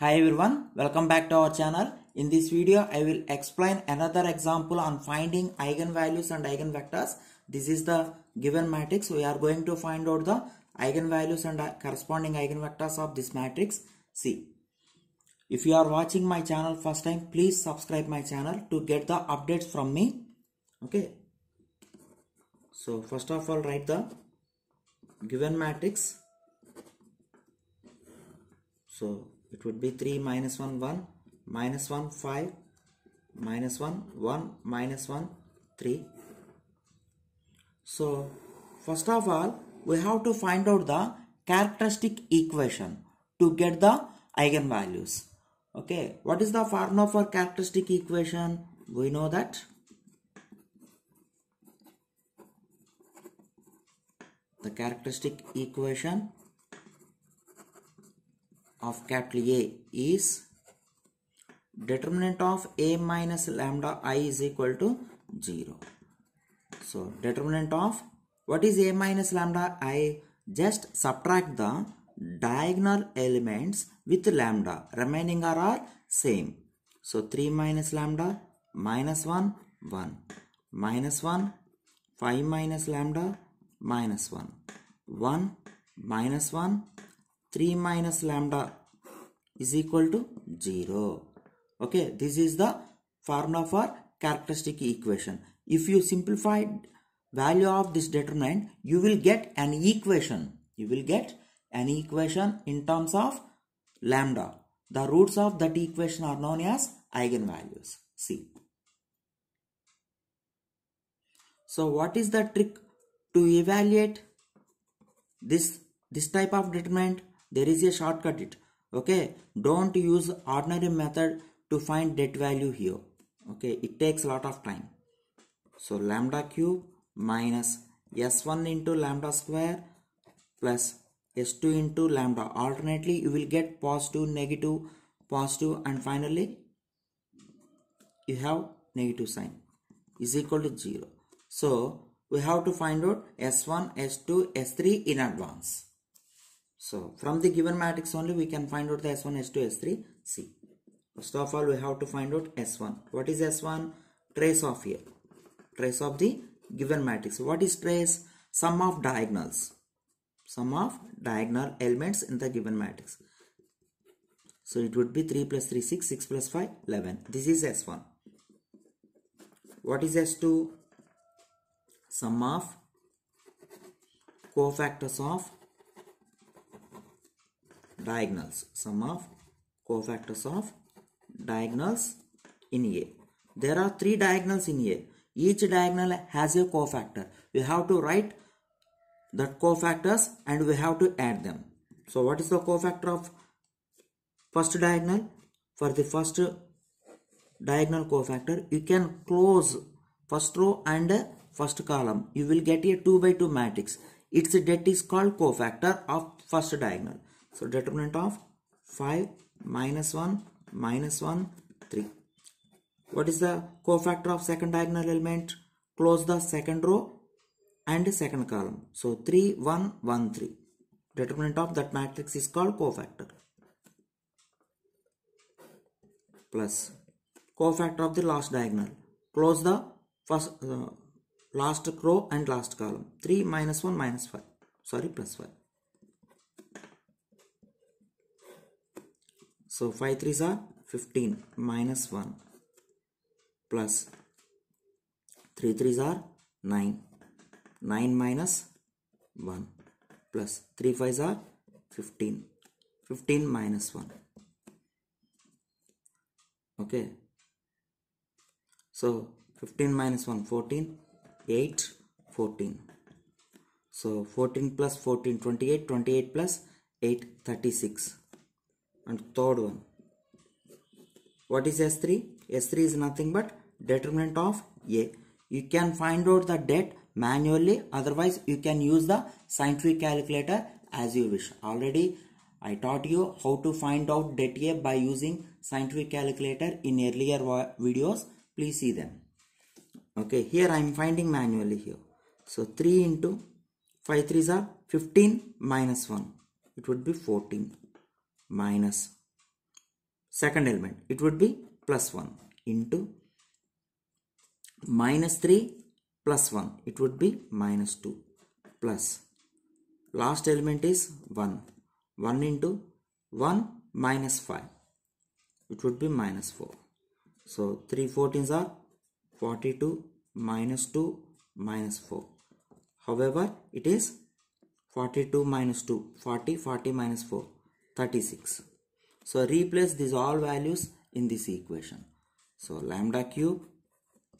Hi everyone, welcome back to our channel. In this video, I will explain another example on finding eigenvalues and eigenvectors. This is the given matrix. We are going to find out the eigenvalues and uh, corresponding eigenvectors of this matrix. See, if you are watching my channel first time, please subscribe my channel to get the updates from me. Okay. So first of all, write the given matrix. So it would be 3 minus 1 1 minus 1 5 minus 1 1 minus 1 3 so first of all we have to find out the characteristic equation to get the eigenvalues. Okay what is the formula for characteristic equation? We know that. The characteristic equation of capital A is determinant of A minus lambda I is equal to 0. So determinant of what is A minus lambda I? Just subtract the diagonal elements with lambda. Remaining are same. So 3 minus lambda minus 1 1 minus 1 5 minus lambda minus 1 1 minus 1 3 minus lambda is equal to 0 okay this is the formula for characteristic equation. If you simplify value of this determinant you will get an equation. You will get an equation in terms of lambda. The roots of that equation are known as eigenvalues. See. So what is the trick to evaluate this this type of determinant? There is a shortcut it okay? Don't use ordinary method to find det value here. Okay? It takes a lot of time. So lambda cube minus s1 into lambda square plus s2 into lambda. Alternately you will get positive negative positive and finally you have negative sign is equal to 0 so we have to find out s1 s2 s3 in advance so from the given matrix only we can find out the S1, S2, S3, C. First of all we have to find out S1. What is S1? Trace of here. Trace of the given matrix. What is trace? Sum of diagonals. Sum of diagonal elements in the given matrix. So it would be 3 plus 3, 6, 6 plus 5, 11. This is S1. What is S2? Sum of cofactors of diagonals sum of cofactors of diagonals in A. There are three diagonals in A. Each diagonal has a cofactor. We have to write that cofactors and we have to add them. So what is the cofactor of first diagonal? For the first diagonal cofactor, you can close first row and first column. You will get a 2 by 2 matrix. Its det is called cofactor of first diagonal. So determinant of 5 minus 1 minus 1 3. What is the cofactor of second diagonal element? Close the second row and second column. So 3 1 1 3. Determinant of that matrix is called cofactor. Plus cofactor of the last diagonal. Close the first uh, last row and last column. 3 minus 1 minus 5. Sorry plus 5. So 5 3s are 15 minus 1 plus 3 3s are 9. 9 minus 1 plus 3 5s are 15. 15 minus 1. Okay. So 15 minus 1 14 8 14. So 14 plus 14 28 28 plus 8 36 and third one. What is s3 s3 is nothing but determinant of a. You can find out the det manually otherwise you can use the scientific calculator as you wish. Already i taught you how to find out det a by using scientific calculator in earlier videos. Please see them. Okay here i am finding manually here. So 3 into 5 3s are 15 minus 1 it would be 14 minus second element. It would be plus 1 into minus 3 plus 1 it would be minus 2 plus. Last element is 1 1 into 1 minus 5 it would be minus 4 so 3 14s are 42 minus 2 minus 4 however it is 42 minus 2 40 40 minus 4 36 so replace these all values in this equation. So lambda cube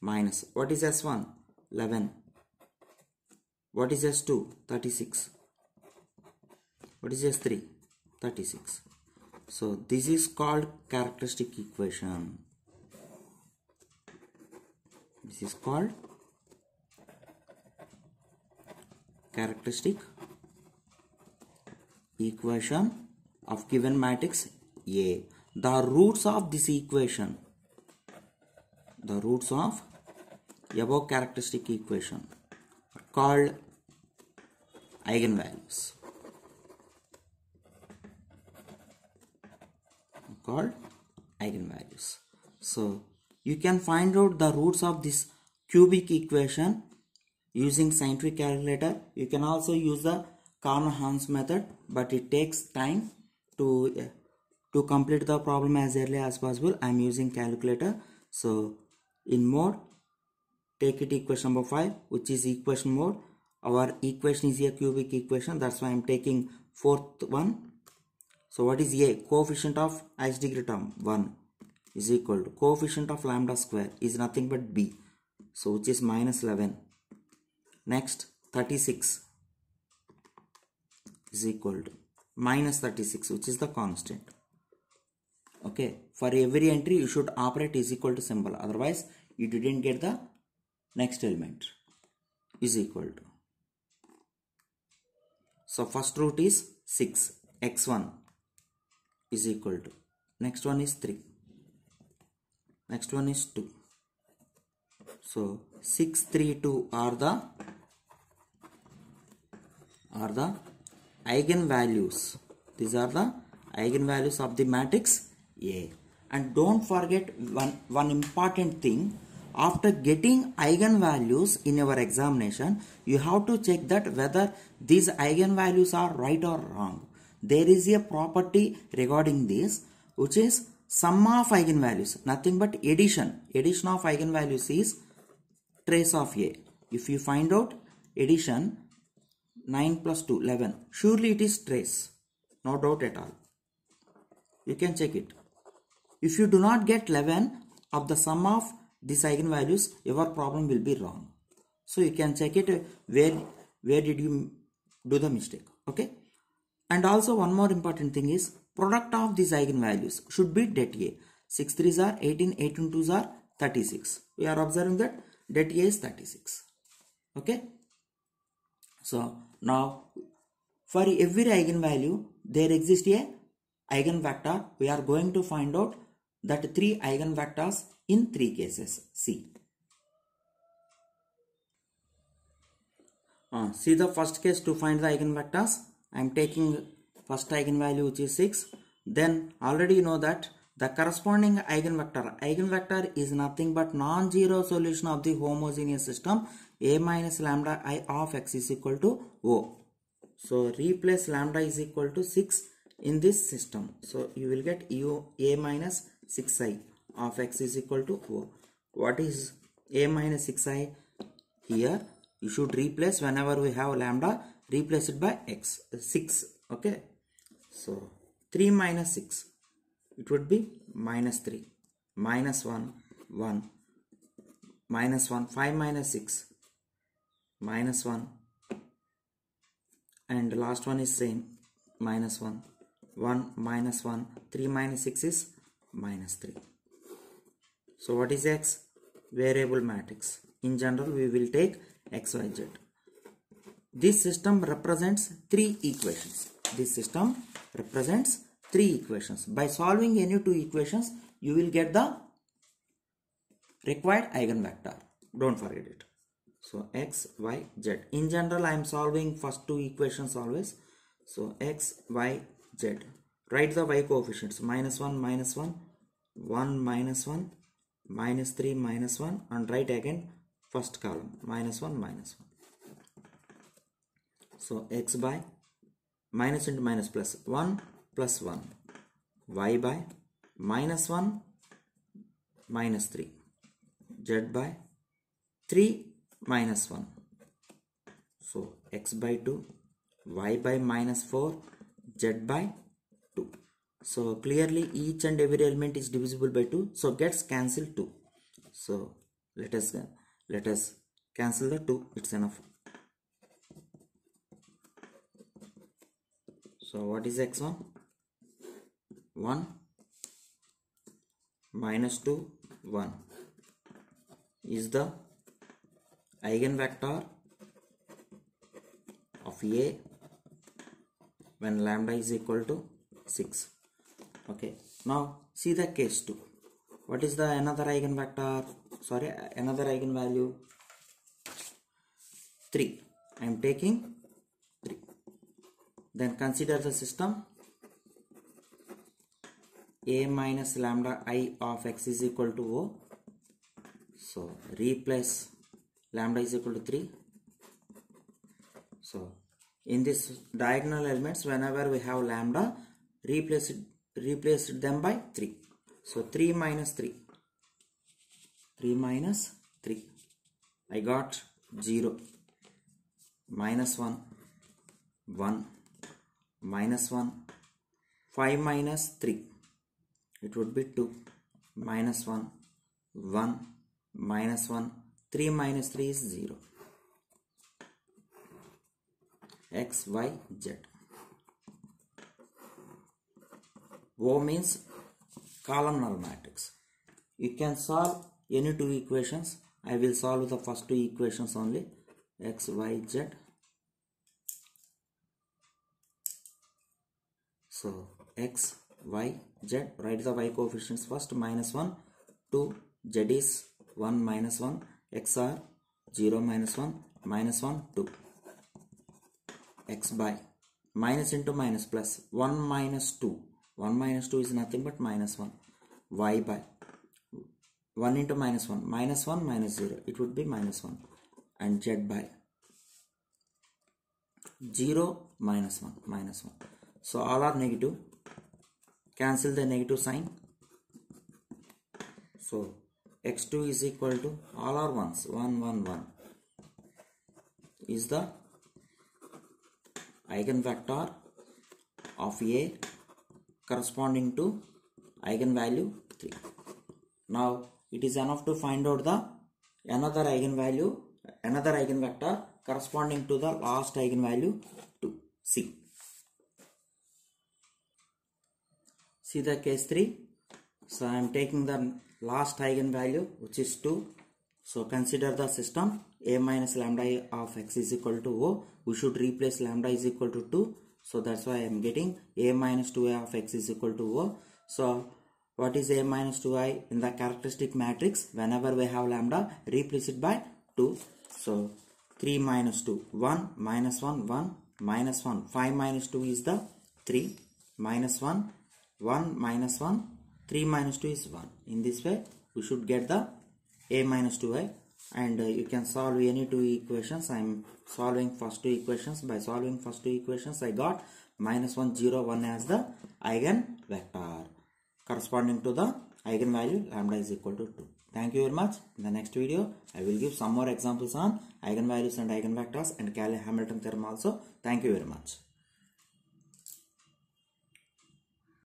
minus what is s1 11 what is s2 36 what is s3 36 so this is called characteristic equation. This is called characteristic equation of given matrix A. The roots of this equation, the roots of above characteristic equation are called eigenvalues. Called eigenvalues. So you can find out the roots of this cubic equation using scientific calculator. You can also use the Carnot-Hamm's method but it takes time to uh, to complete the problem as early as possible. I am using calculator. So in mode take it equation number 5 which is equation mode. Our equation is a cubic equation that's why I am taking fourth one. So what is A? Coefficient of h degree term 1 is equal to coefficient of lambda square is nothing but b so which is minus 11 next 36 is equal to minus 36 which is the constant. Okay for every entry you should operate is equal to symbol. Otherwise you didn't get the next element. Is equal to. So first root is 6 x1 is equal to. Next one is 3 next one is 2 so 6 3 2 are the are the eigenvalues. These are the eigenvalues of the matrix A. And don't forget one one important thing. After getting eigenvalues in your examination you have to check that whether these eigenvalues are right or wrong. There is a property regarding this which is sum of eigenvalues nothing but addition. Addition of eigenvalues is trace of a. If you find out addition 9 plus 2 11 surely it is trace. No doubt at all. You can check it. If you do not get 11 of the sum of these eigenvalues your problem will be wrong. So you can check it uh, where where did you do the mistake okay? And also one more important thing is product of these eigenvalues should be det a. 6 3s are 18 18 2s are 36 we are observing that det a is 36 okay so now for every eigenvalue there exists a eigenvector. We are going to find out that three eigenvectors in three cases. See uh, see the first case to find the eigenvectors. I am taking first eigenvalue which is 6 then already you know that the corresponding eigenvector. Eigenvector is nothing but non-zero solution of the homogeneous system a minus lambda i of x is equal to o. So replace lambda is equal to 6 in this system. So you will get u a minus 6i of x is equal to o. What is a minus 6i here you should replace whenever we have lambda replace it by x uh, 6 okay? So 3 minus 6 it would be minus 3 minus 1 1 minus 1 5 minus 6 minus 1 and last one is same minus 1 1 minus 1 3 minus 6 is minus 3 so what is x? Variable matrix. In general we will take xyz this system represents three equations. This system represents three equations. By solving any two equations you will get the required eigenvector. Don't forget it so x y z. In general i am solving first two equations always. So x y z. Write the y coefficients. Minus 1 minus 1 1 minus 1 minus 3 minus 1 and write again first column. Minus 1 minus 1 so x by minus into minus plus 1 plus 1 y by minus 1 minus 3 z by 3 minus 1 so x by 2 y by minus 4 z by 2 so clearly each and every element is divisible by 2 so gets cancelled 2 so let us let us cancel the 2 it's enough. So what is x1 1 minus 2 1 is the eigenvector of a when lambda is equal to 6 okay. Now see the case 2 what is the another eigenvector? Sorry another eigenvalue? 3 i am taking 3 then consider the system. A minus lambda i of x is equal to o. So replace lambda is equal to 3 so in this diagonal elements whenever we have lambda replace replace them by 3 so 3 minus 3 3 minus 3 I got 0 minus 1 1 minus 1 5 minus 3 it would be 2 minus 1 1 minus 1 3 minus 3 is 0 x y z O means columnar matrix. You can solve any two equations. I will solve the first two equations only. X, Y, Z. So X, Y, Z. Write the Y coefficients first. Minus 1, 2. Z is 1 minus 1. X are 0 minus 1. Minus 1, 2. X by minus into minus plus 1 minus 2 1 minus 2 is nothing but minus 1 y by 1 into minus 1 minus 1 minus 0 it would be minus 1 and z by 0 minus 1 minus 1 so all are negative cancel the negative sign so x2 is equal to all are ones 1 1 1 is the eigenvector of a corresponding to eigenvalue 3 now it is enough to find out the another eigenvalue another eigenvector corresponding to the last eigenvalue 2 c. See the case 3 so i am taking the last eigenvalue which is 2 so consider the system. A minus lambda of x is equal to o. We should replace lambda is equal to 2 so that's why i am getting a minus 2i of x is equal to o. So what is a minus 2i in the characteristic matrix? Whenever we have lambda replace it by 2 so 3 minus 2 1 minus 1 1 minus 1 5 minus 2 is the 3 minus 1 1 minus 1 3 minus 2 is 1 in this way we should get the a minus 2i and uh, you can solve any two equations. I am solving first two equations. By solving first two equations i got minus 1 0 1 as the eigen vector. Corresponding to the eigenvalue lambda is equal to 2 thank you very much. In the next video i will give some more examples on eigenvalues and eigenvectors and Cayley Hamilton theorem also. Thank you very much